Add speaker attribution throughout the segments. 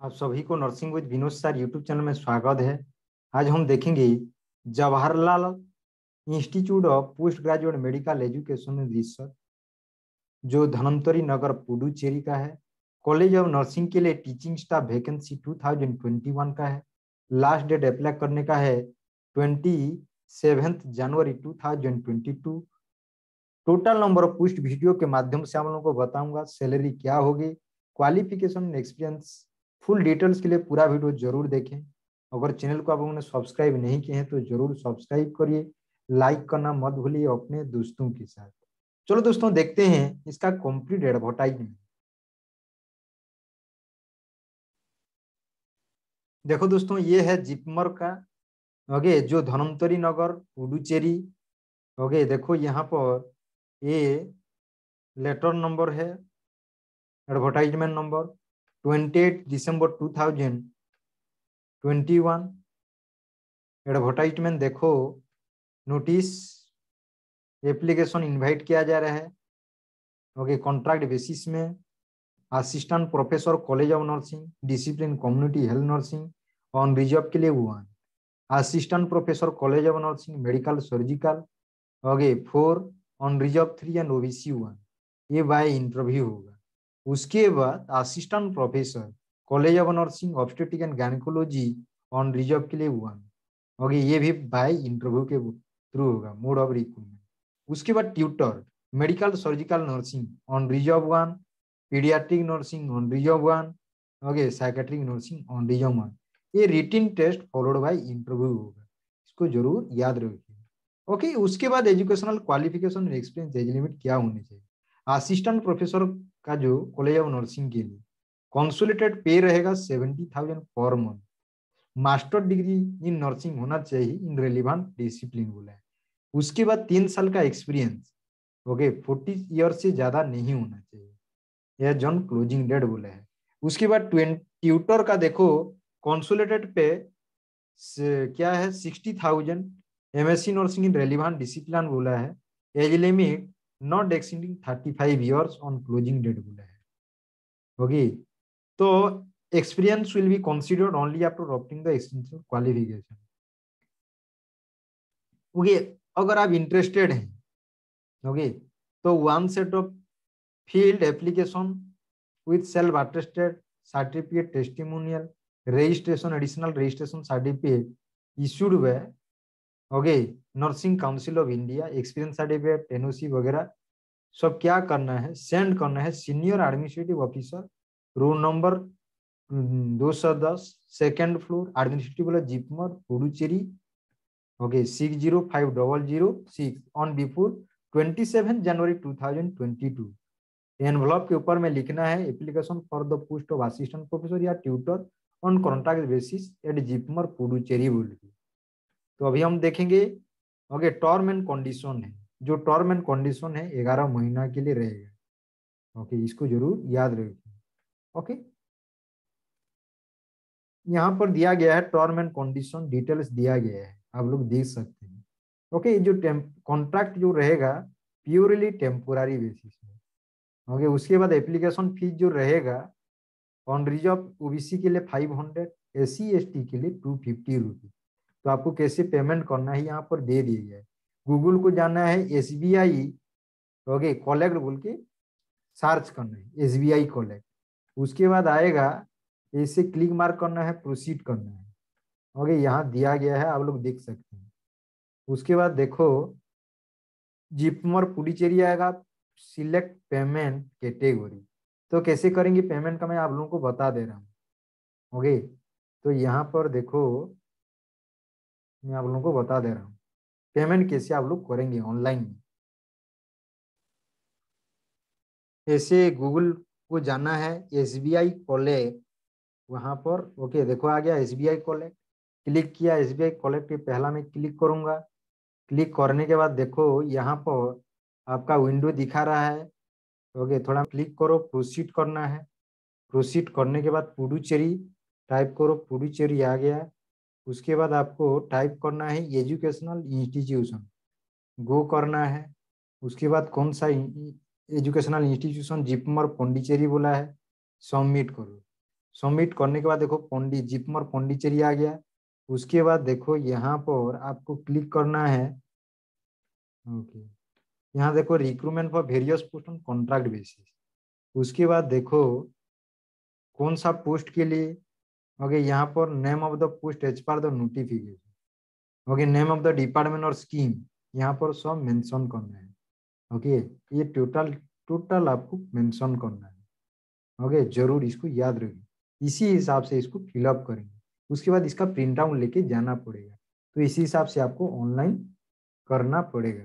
Speaker 1: आप सभी को nursing with Vinod sir YouTube channel में स्वागत है। आज हम देखेंगे Jawaharlal institute of postgraduate medical education research, जो धनंतरी नगर पुडुचेरी का है। कॉलेज ऑफ़ नर्सिंग के लिए टीचिंग स्टाफ वैकेंसी 2021 का है। लास्ट डेट अप्लाई करने का है ट्वेंटी सेवेंथ जनवरी 2022 total number of post video के माध्यम से हम लोगों को बताऊँगा, सैलरी क्या होगी, क्वालिफिकेशन एक्सपीरियंस फुल डिटेल्स के लिए पूरा वीडियो ज़रूर देखें। अगर चैनल को आप लोगों ने सब्सक्राइब नहीं किए हैं तो ज़रूर सब्सक्राइब करिए, लाइक करना मत भूलिए अपने दोस्तों के साथ। चलो दोस्तों, देखते हैं इसका कंप्लीट एडवर्टाइजमेंट देखो दोस्तों, ये है जिपमर का, ओके, जो धनंतरी नगर, पुडुचेरी, ओके, देखो यहाँ पर ये लेटर नंबर है एडवर्टाइजमेंट नंबर 28 दिसंबर 2021 एडवर्टाइजमेंट देखो नोटिस एप्लीकेशन इनवाइट किया जा रहा है, ओके कॉन्ट्रैक्ट बेसिस में assistant professor college of nursing discipline community health nursing on reserve के लिए one assistant professor college of nursing medical surgical okay four on reserve three and OBC one ये by interview होगा। उसके बाद assistant professor college of nursing obstetric and gynaecology on reserve के लिए one okay ये भी बाय इंटरव्यू के through होगा मोड ऑफ़ रिक्रूटमेंट उसके बाद tutor medical surgical nursing on reserve one paediatric nursing on reserve one okay psychiatric nursing on reserve one ये written test followed by interview होगा, इसको ज़रूर याद रखिए। ओके उसके बाद educational qualification experience age limit क्या होनी चाहिए? असिस्टेंट प्रोफेसर का जो कॉलेज ऑफ़ नर्सिंग के लिए। कॉन्सुलेटेड पे रहेगा seventy thousand per month master degree in nursing होना चाहिए इन रेलिवेंट डिसिप्लिन बोला है। उसके बाद तीन साल का एक्सपीरियंस ओके फोर्टी ईयर से ज़्यादा नहीं होना चाहिए। यह जॉन क्लोजिंग डेट बोला है। उसके बाद ट्यूटर का देखो कॉन्सुलेटेड पे क्या है? Sixty thousand M S C nursing in relevant discipline बोला है। Age limit not exceeding thirty five years on closing date बोला है ओके तो experience will be considered only after opting the extensive qualification okay अगर आप interested हैं okay तो one set of field application with self attested certificate testimonial registration additional registration certificate issued by okay, nursing council of India, experience certificate, NOC वगैरह, सब क्या करना है? Send करना है senior administrative officer, roll number दो सौ दस, second floor, administrative JIPMER, Puducherry, okay six zero five double zero six on before twenty seven January two thousand twenty two envelope के ऊपर में लिखना है application for the post of assistant professor या tutor on contract basis at JIPMER, Puducherry बोल के। तो अभी हम देखेंगे ओके टर्म एंड कंडीशन है। जो टर्म एंड कंडीशन है, ग्यारह महीना के लिए रहेगा। ओके, इसको ज़रूर याद रखिए। ओके? यहाँ पर दिया गया है टर्म एंड कंडीशन डिटेल्स दिया गया है। आप लोग देख सकते हैं। ओके जो कॉन्ट्रैक्ट जो रहेगा प्योरली टेम्पोरारी बेसिस में। ओके, उसके बाद एप्लीकेशन फ़ीस जो रहेगा ऑन रिज़र्व ओबीसी के लिए फाइव हंड्रेड एस सी के लिए टू फिफ्टी रुपीज़ तो आपको कैसे पेमेंट करना है यहाँ पर दे दिया गया है गूगल को जाना है S B I okay collect बोल के सर्च करना है एस बी आई कॉलेक्ट उसके बाद आएगा, ऐसे क्लिक मार्क करना है प्रोसीड करना है। ओके यहाँ दिया गया है, आप लोग देख सकते हैं। उसके बाद देखो जिपमर पुडीचेरी आएगा सिलेक्ट पेमेंट कैटेगोरी तो कैसे करेंगे पेमेंट का मैं आप लोगों को बता दे रहा हूँ। ओके तो यहाँ पर देखो मैं आप लोगों को बता दे रहा हूँ। पेमेंट कैसे आप लोग करेंगे ऑनलाइन में? ऐसे गूगल को जाना है एस बी आई कॉलेक्ट वहाँ पर। ओके देखो आ गया S B I collect click किया एस बी आई पे पहला मैं क्लिक करूँगा। क्लिक करने के बाद देखो यहाँ पर आपका विंडो दिखा रहा है। ओके थोड़ा क्लिक करो प्रोसीड करना है। प्रोसीड करने के बाद पुडुचेरी टाइप करो पुडुचेरी आ गया। उसके बाद आपको टाइप करना है एजुकेशनल इंस्टीट्यूशन गो करना है। उसके बाद कौन सा एजुकेशनल इंस्टीट्यूशन जिपमर पौंडीचेरी बोला है। सबमिट करो। सबमिट करने के बाद देखो पौंडी जिपमर पौंडीचेरी आ गया। उसके बाद देखो, यहाँ पर आपको क्लिक करना है। ओके यहाँ देखो recruitment for various post on contract basis उसके बाद देखो, कौन सा पोस्ट के लिए ओके यहाँ पर name of the post as per the notification okay name of the department और स्कीम यहाँ पर सब मेंशन करना है। ओके okay, ये टोटल टोटल आपको मेंशन करना है। ओके okay, ज़रूर इसको याद रखिए। इसी हिसाब से इसको फिलअप करेंगे। उसके बाद इसका प्रिंट आउट लेके जाना पड़ेगा। तो इसी हिसाब से आपको ऑनलाइन करना पड़ेगा।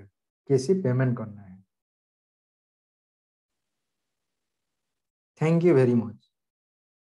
Speaker 1: कैसे पेमेंट करना है। Thank you very much